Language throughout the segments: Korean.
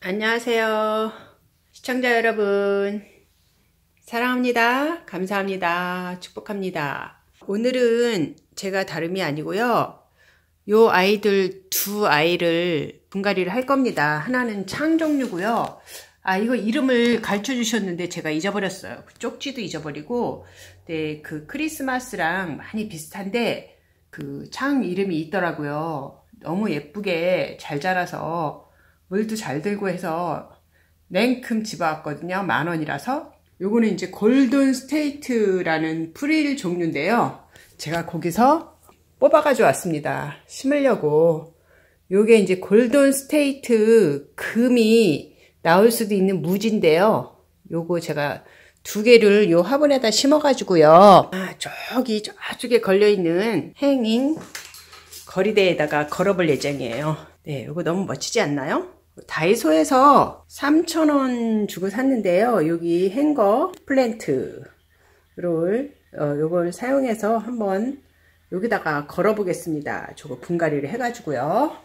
안녕하세요. 시청자 여러분. 사랑합니다. 감사합니다. 축복합니다. 오늘은 제가 다름이 아니고요. 요 아이들 두 아이를 분갈이를 할 겁니다. 하나는 창종류고요. 아 이거 이름을 가르쳐 주셨는데 제가 잊어버렸어요. 쪽지도 잊어버리고 네, 그 크리스마스랑 많이 비슷한데 그 창 이름이 있더라고요. 너무 예쁘게 잘 자라서 물도 잘 들고 해서 냉큼 집어왔거든요. 만 원이라서. 요거는 이제 골든 스테이트라는 프릴 종류인데요. 제가 거기서 뽑아가지고 왔습니다. 심으려고. 요게 이제 골든 스테이트 금이 나올 수도 있는 무지인데요. 요거 제가 두 개를 요 화분에다 심어가지고요. 아, 저기 저쪽에 걸려있는 hanging 거리대에다가 걸어볼 예정이에요. 네, 요거 너무 멋지지 않나요? 다이소에서 3,000원 주고 샀는데요. 여기 행거 플랜트를 어, 요걸 사용해서 한번 여기다가 걸어 보겠습니다. 저거 분갈이를 해가지고요.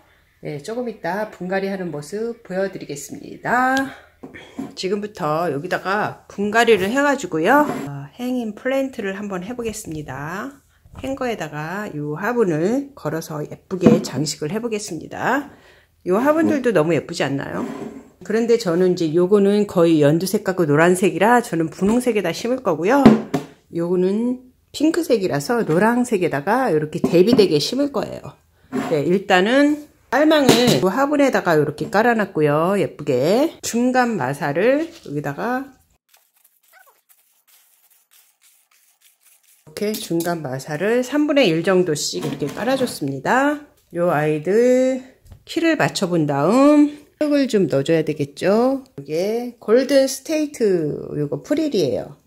네, 조금 이따 분갈이 하는 모습 보여드리겠습니다. 지금부터 여기다가 분갈이를 해가지고요. 어, 행인 플랜트를 한번 해보겠습니다. 행거에다가 이 화분을 걸어서 예쁘게 장식을 해보겠습니다. 이 화분들도 너무 예쁘지 않나요? 그런데 저는 이제 요거는 거의 연두색 같고 노란색이라 저는 분홍색에다 심을 거고요. 요거는 핑크색이라서 노란색에다가 이렇게 대비되게 심을 거예요. 네, 일단은 빨망을 화분에다가 이렇게 깔아놨고요. 예쁘게 중간 마사를 여기다가 이렇게 중간 마사를 3분의 1 정도씩 이렇게 깔아줬습니다. 요 아이들 키를 맞춰본 다음 흙을 좀 넣어줘야 되겠죠. 이게 골든 스테이트 요거 프릴이에요.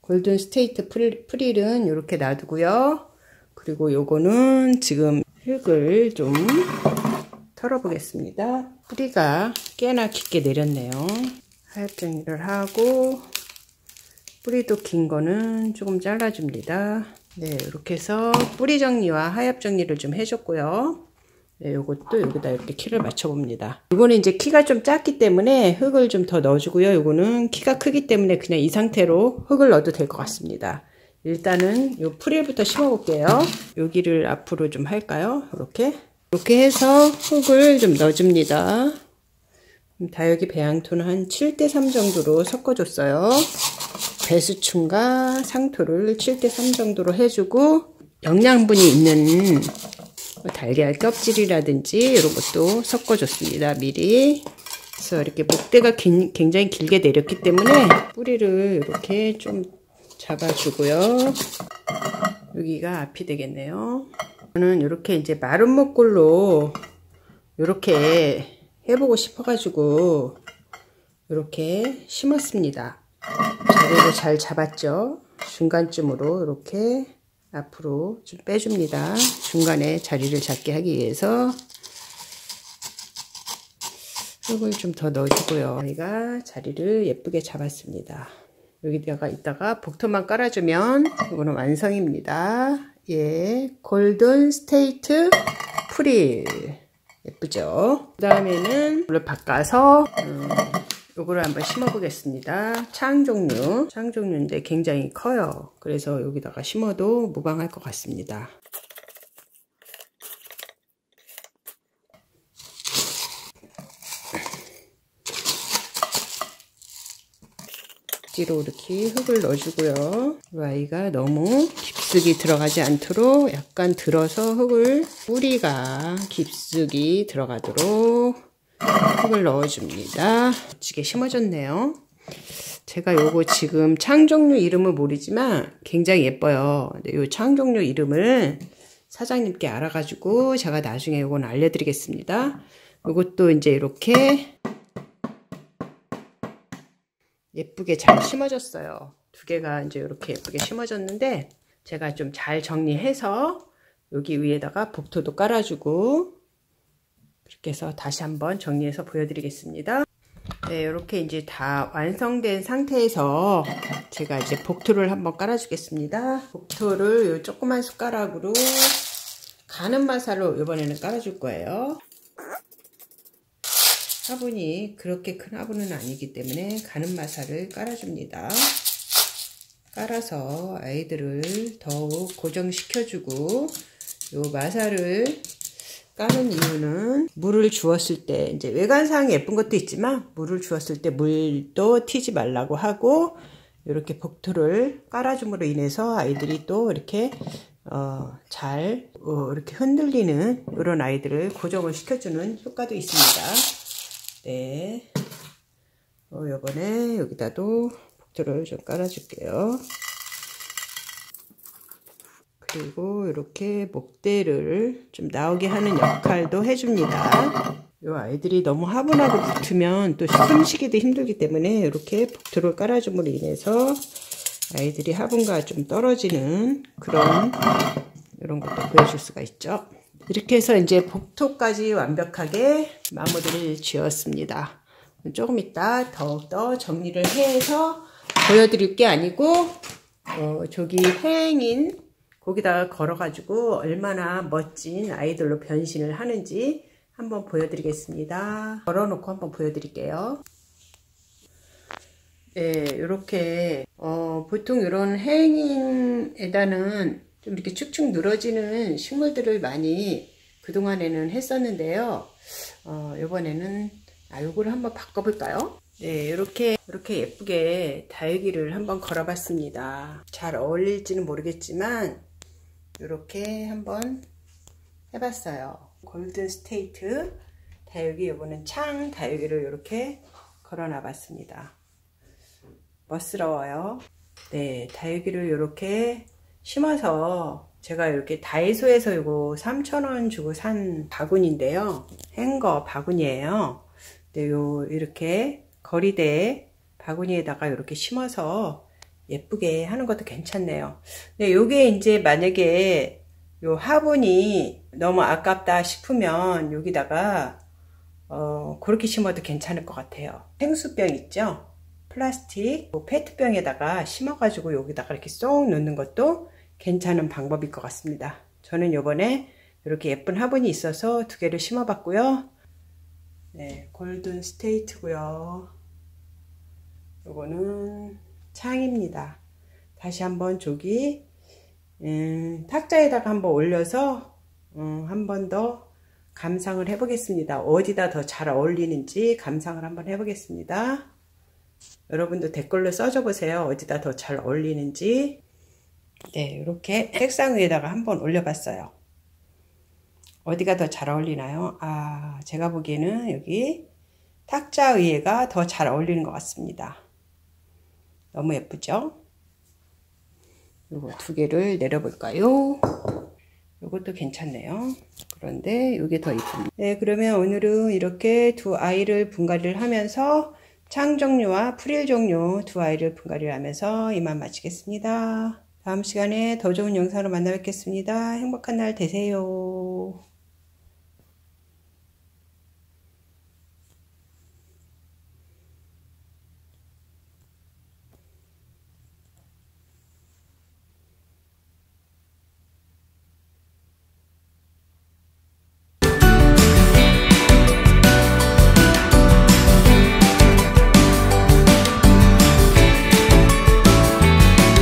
골든 스테이트 프릴, 프릴은 이렇게 놔두고요. 그리고 요거는 지금 흙을 좀 털어보겠습니다. 뿌리가 꽤나 깊게 내렸네요. 하얗 정리를 하고 뿌리도 긴 거는 조금 잘라줍니다. 네, 이렇게 해서 뿌리 정리와 하엽 정리를 좀 해줬고요. 네, 요것도 여기다 이렇게 키를 맞춰봅니다. 이거는 이제 키가 좀 작기 때문에 흙을 좀 더 넣어주고요. 이거는 키가 크기 때문에 그냥 이 상태로 흙을 넣어도 될 것 같습니다. 일단은 요 프릴부터 심어볼게요. 여기를 앞으로 좀 할까요? 이렇게. 이렇게 해서 흙을 좀 넣어줍니다. 다육이 배양토는 한 7대3 정도로 섞어줬어요. 배수충과 상토를 7대3 정도로 해주고 영양분이 있는 달걀 껍질이라든지 이런 것도 섞어줬습니다. 미리. 그래서 이렇게 목대가 긴, 굉장히 길게 내렸기 때문에 뿌리를 이렇게 좀 잡아주고요. 여기가 앞이 되겠네요. 저는 이렇게 이제 마른 목골로 이렇게 해보고 싶어가지고 이렇게 심었습니다. 자리를 잘 잡았죠. 중간쯤으로 이렇게 앞으로 좀 빼줍니다. 중간에 자리를 잡게 하기 위해서 흙을 좀 더 넣어주고요. 저희가 자리를 예쁘게 잡았습니다. 여기다가 이따가 복토만 깔아주면 이거는 완성입니다. 예, 골든 스테이트 프릴 예쁘죠? 그 다음에는 물을 바꿔서 음, 요거를 한번 심어 보겠습니다. 창 종류 창 종류인데 굉장히 커요. 그래서 여기다가 심어도 무방할 것 같습니다. 뒤로 이렇게 흙을 넣어주고요. 이 아이가 너무 깊숙이 들어가지 않도록 약간 들어서 흙을 뿌리가 깊숙이 들어가도록 흙을 넣어줍니다. 멋지게 심어졌네요. 제가 요거 지금 창종류 이름을 모르지만 굉장히 예뻐요. 요 창종류 이름을 사장님께 알아가지고 제가 나중에 요건 알려드리겠습니다. 요것도 이제 이렇게 예쁘게 잘 심어졌어요. 두 개가 이제 이렇게 예쁘게 심어졌는데 제가 좀 잘 정리해서 여기 위에다가 복토도 깔아주고 이렇게 해서 다시 한번 정리해서 보여드리겠습니다. 네, 이렇게 이제 다 완성된 상태에서 제가 이제 복토를 한번 깔아주겠습니다. 복토를 이 조그만 숟가락으로 가는 마사로 이번에는 깔아줄 거예요. 화분이 그렇게 큰 화분은 아니기 때문에 가는 마사를 깔아줍니다. 깔아서 아이들을 더욱 고정시켜주고 요 마사를 까는 이유는 물을 주었을 때 이제 외관상 예쁜 것도 있지만 물을 주었을 때 물도 튀지 말라고 하고 이렇게 복토를 깔아줌으로 인해서 아이들이 또 이렇게 어, 잘 어, 이렇게 흔들리는 이런 아이들을 고정을 시켜주는 효과도 있습니다. 네. 어, 요번에 여기다도 복토를 좀 깔아줄게요. 그리고 이렇게 목대를 좀 나오게 하는 역할도 해줍니다. 이 아이들이 너무 화분하고 붙으면 또 숨쉬기도 힘들기 때문에 이렇게 복토를 깔아줌으로 인해서 아이들이 화분과 좀 떨어지는 그런 이런 것도 보여줄 수가 있죠. 이렇게 해서 이제 복토까지 완벽하게 마무리를 지었습니다. 조금 이따 더욱더 정리를 해서 보여드릴 게 아니고 어, 저기 행인 거기다가 걸어가지고 얼마나 멋진 아이들로 변신을 하는지 한번 보여드리겠습니다. 걸어놓고 한번 보여드릴게요. 네, 이렇게 어, 보통 이런 행인에다는 좀 이렇게 축축 늘어지는 식물들을 많이 그동안에는 했었는데요. 어, 이번에는 아, 요거를 한번 바꿔볼까요? 네, 이렇게 이렇게 예쁘게 다육이를 한번 걸어봤습니다. 잘 어울릴지는 모르겠지만 이렇게 한번 해봤어요. 골든 스테이트 다육이 이거는 창 다육이를 이렇게 걸어놔 봤습니다. 멋스러워요. 네, 다육이를 이렇게 심어서 제가 이렇게 다이소에서 이거 3,000원 주고 산 바구니인데요. 행거 바구니예요. 네, 요 이렇게 거리대 바구니에다가 이렇게 심어서 예쁘게 하는 것도 괜찮네요. 네, 요게 이제 만약에 요 화분이 너무 아깝다 싶으면 여기다가 어, 그렇게 심어도 괜찮을 것 같아요. 생수병 있죠? 플라스틱 뭐 페트병에다가 심어가지고 여기다가 이렇게 쏙 넣는 것도 괜찮은 방법일 것 같습니다. 저는 요번에 이렇게 예쁜 화분이 있어서 두 개를 심어봤고요. 네, 골든 스테이트고요. 요거는 창입니다. 다시 한번 저기 음, 탁자에다가 한번 올려서 음, 한번 더 감상을 해보겠습니다. 어디다 더 잘 어울리는지 감상을 한번 해보겠습니다. 여러분도 댓글로 써줘 보세요. 어디다 더 잘 어울리는지. 네, 이렇게 책상 위에다가 한번 올려봤어요. 어디가 더 잘 어울리나요? 아, 제가 보기에는 여기 탁자 위에가 더 잘 어울리는 것 같습니다. 너무 예쁘죠? 요거 두 개를 내려볼까요? 요것도 괜찮네요. 그런데 요게 더 이쁩니다. 네, 그러면 오늘은 이렇게 두 아이를 분갈이를 하면서 창 종류와 프릴 종류 두 아이를 분갈이를 하면서 이만 마치겠습니다. 다음 시간에 더 좋은 영상으로 만나 뵙겠습니다. 행복한 날 되세요.